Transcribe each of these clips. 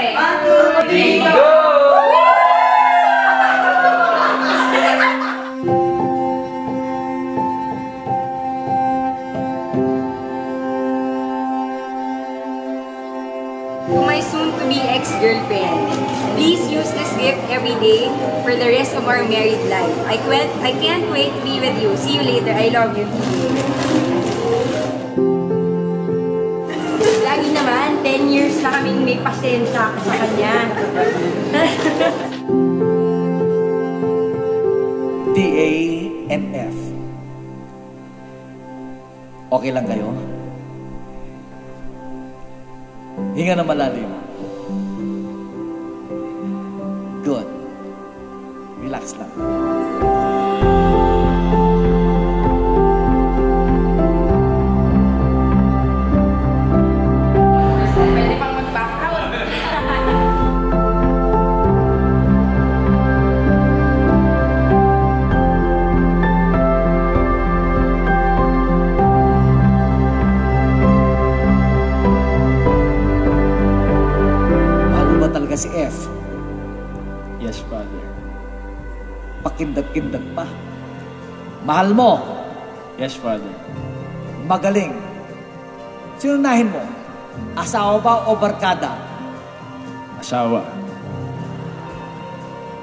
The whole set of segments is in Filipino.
Okay. One, two, three! To my soon-to-be ex-girlfriend, please use this gift every day for the rest of our married life. I can't, I can't wait to be with you. See you later. I love you, Lagi na kaming may pasensya sa kanya. D-A-N-F. Okay lang kayo? Hinga na malalim. Good. Relax lang. Pakindag-kindag pa. Mahal mo. Yes, Father. Magaling. Sinunahin mo? Asawa ba o barkada? Asawa.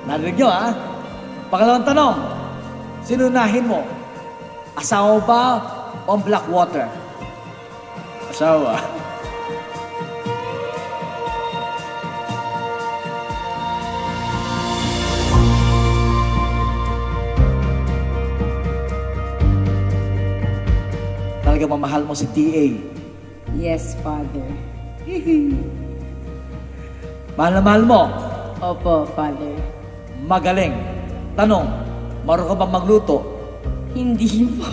Narinig nyo, ha? Pangalawang tanong. Sinunahin mo? Asawa ba o black water? Asawa. Talaga mamahal mo si D.A. Yes, Father. Mahal na mahal mo. Opo, Father. Magaling. Tanong, marunong ka ba magluto? Hindi po.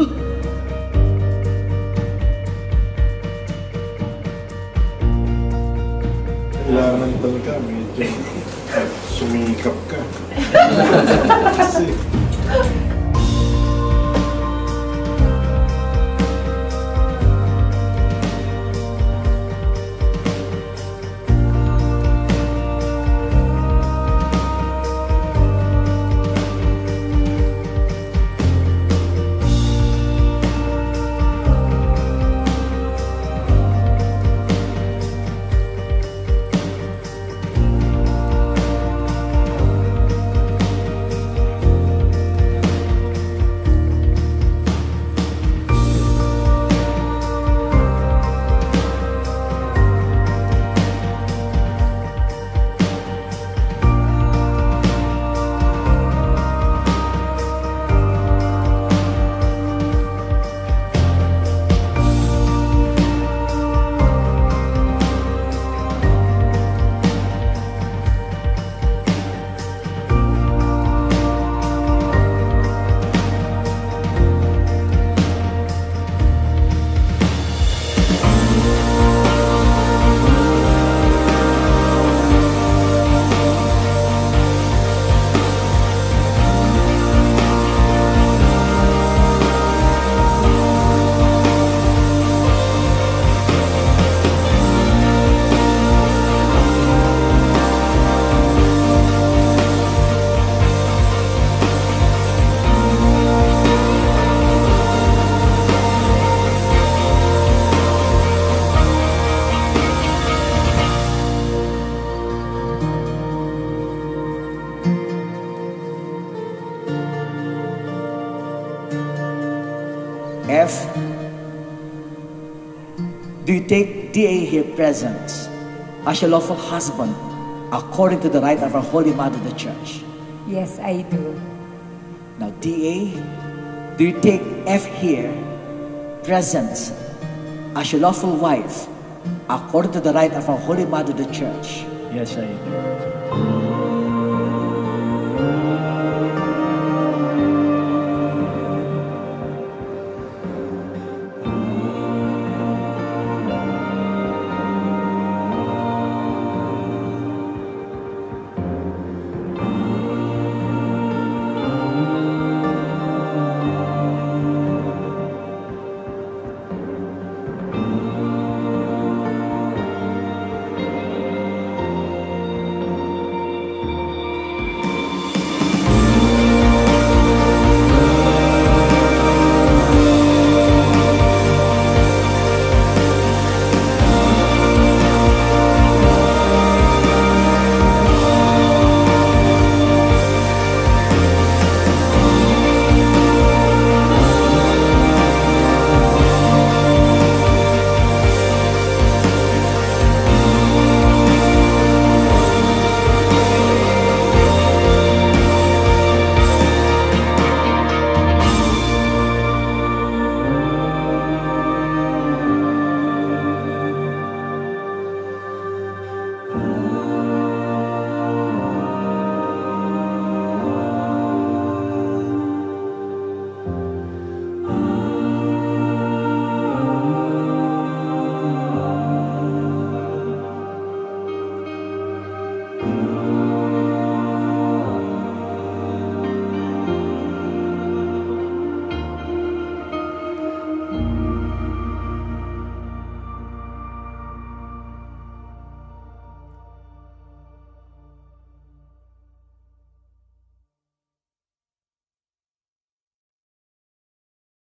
Kailangan talaga medyo sumikap ka. Kasi F. Do you take D.A. here present as your lawful husband according to the right of our Holy Mother the Church? Yes, I do. Now, D.A., do you take F here present as your lawful wife according to the right of our Holy Mother the Church? Yes, I do.